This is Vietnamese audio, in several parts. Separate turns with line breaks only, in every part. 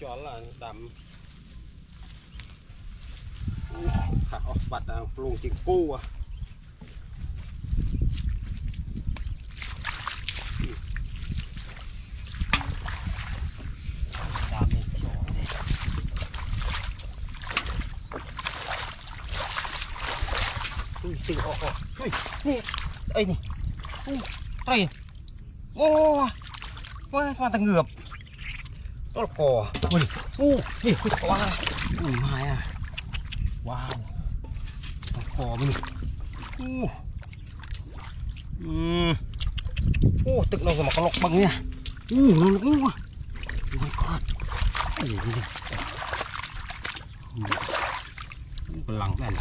cho là đầm thảo bạch luôn chừng cu à Ui, ồ, ồ. Ui, nè, đây nè. Ui, đây. Ô, ô, ô, ô, ô, ô, ô, ô, ô, ô, ô, ต้นคอมันอู้นี่คือว้าวอู้ไม้อะว้าวต้นคอมันอู้อืมโอ้ตึกเราสมัครลกบังเนี่ยอู้ลงอู้ว่ะดูไม่คอดอู้นี่พลังแน่น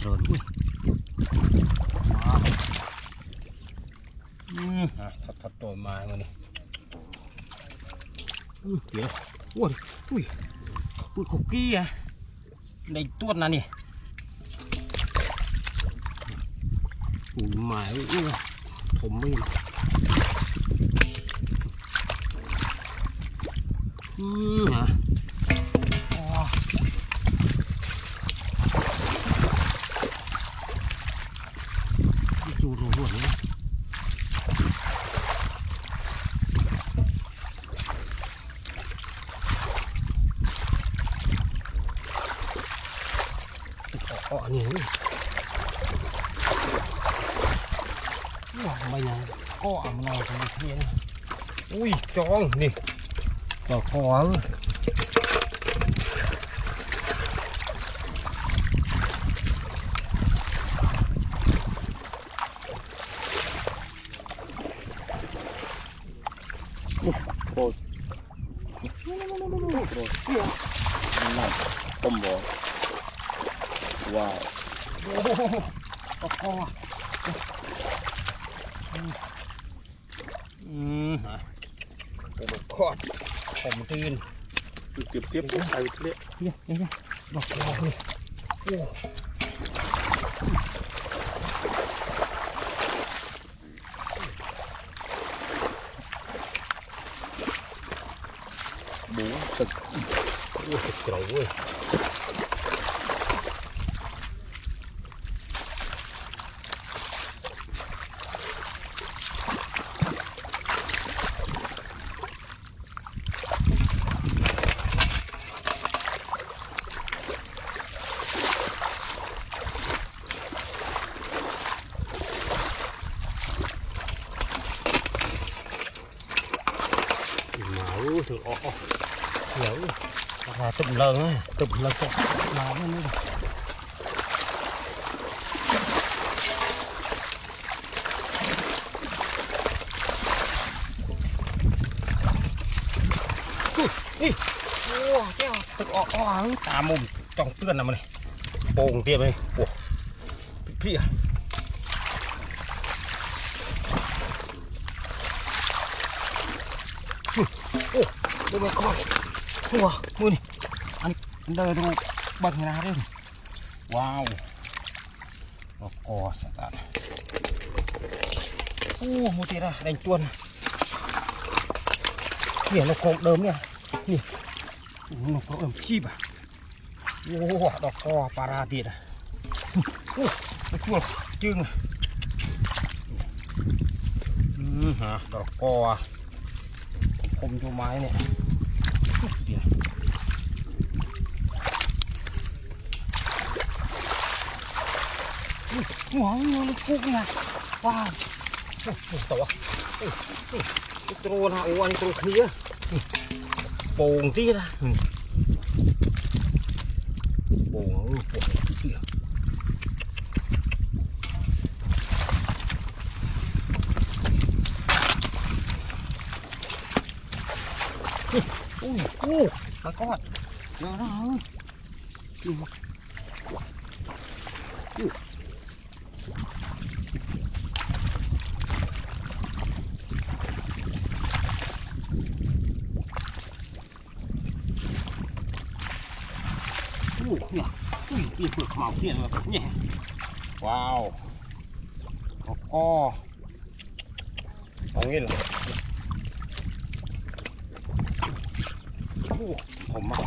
โดนอุ้ยมา ทัดทัดตัวไม้มานี่อืมเดี๋ยวโอ้ยอุ้ยปุยคุกกี้อะในตัวนั่นนี่อุ้ยไม้อุ้ยอุ้ยผมไม่อืมฮะอ๋อดูรูรั่วนี่ อ๋อนี่ว้าวไม่ยังก็อ่ำนอนกันเพียนอุ้ยจองนี่ต่อคอโอ้โห
นั่นต้มบ่ ว้าว
โอ้โหต่อคออืมฮะโอ้โหคอดผมตื่น
เก็บเก็บใส่เละ
เนี่ยเนี่ยเนี่ยดอกคอเลยโอ้
หมูตึก
โหเจ๋งเว้ย มาอู้ถึงอ๋ออ๋อเดี๋ยวราคาตุ่มเลิงอ่ะตุ่มเลิงก็มาไม่นี่นี่โอ้แก้วตึ ui thử ọ nhớ hoặc là tụm lợn ấy tụm lợn còn nóng hơn nữa đi. Wow, tự ọ tà mồm. Trong tươn nằm này. Bồn tiệm này. Ủa bị โอ้ดูมันก่อนหัวมือนี่อันนี้อันเดินดูบังนาเรื่องว้าวโอ้โหสตาร์โอ้โหตีระแดงจวนเนี่ยเราโครงเดิมเนี่ยนี่เราโครงเดิมชีบอะโอ้โหดอกคอปาราตีอะโอ้ไปจวจึงอืมฮะดอกคอ ผมดูไม้เนี่ยเดี๋ยวหัวงูลูกพุกไงว้าวตัวตัวนะโอ้อันตัวเคลียโป่งที่นะโป่งโป่งเตี้ย Ui, ui, bà con. Chờ nó không Ui, ui, ui, đi vượt màu kia mà cũng nhẹ Wow. Có co. Có nghĩa là 哇好慢